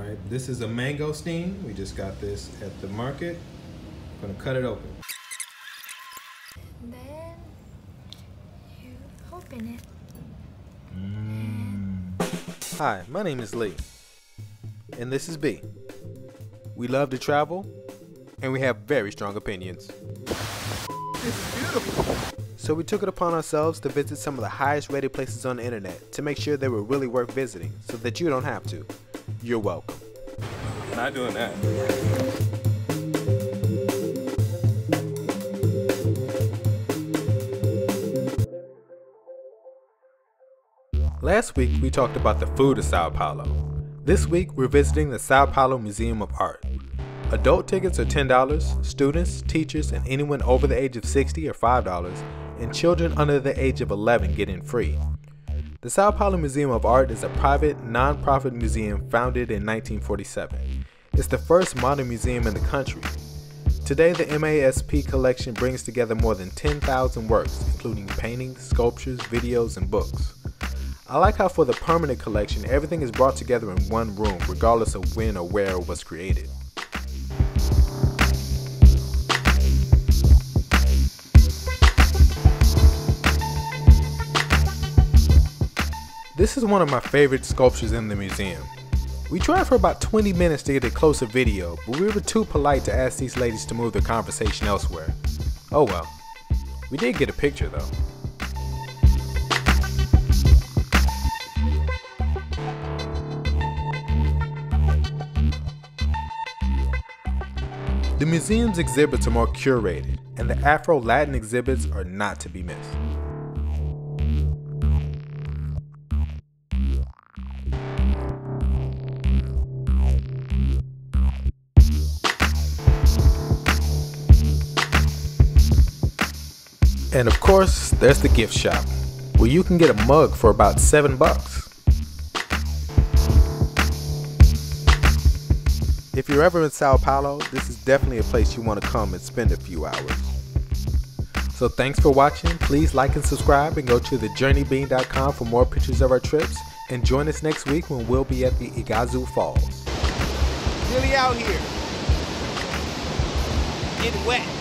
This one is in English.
All right, this is a mangosteen. We just got this at the market. Gonna cut it open. And then you open it. Mm. Hi, my name is Lee. And this is B. We love to travel, and we have very strong opinions. This is beautiful. So we took it upon ourselves to visit some of the highest rated places on the internet to make sure they were really worth visiting so that you don't have to. You're welcome. Not doing that. Last week we talked about the food of Sao Paulo. This week we're visiting the Sao Paulo Museum of Art. Adult tickets are $10, students, teachers, and anyone over the age of 60 are $5, and children under the age of 11 get in free. The Sao Paulo Museum of Art is a private, non-profit museum founded in 1947. It's the first modern museum in the country. Today, the MASP collection brings together more than 10,000 works, including paintings, sculptures, videos, and books. I like how for the permanent collection, everything is brought together in one room, regardless of when or where it was created. This is one of my favorite sculptures in the museum. We tried for about 20 minutes to get a closer video, but we were too polite to ask these ladies to move the conversation elsewhere. Oh well. We did get a picture though. The museum's exhibits are more curated, and the Afro Latin exhibits are not to be missed. And of course, there's the gift shop, where you can get a mug for about 7 bucks. If you're ever in Sao Paulo, this is definitely a place you want to come and spend a few hours. So thanks for watching. Please like and subscribe and go to thejourneybean.com for more pictures of our trips. And join us next week when we'll be at the Iguazu Falls. Really out here. Getting wet.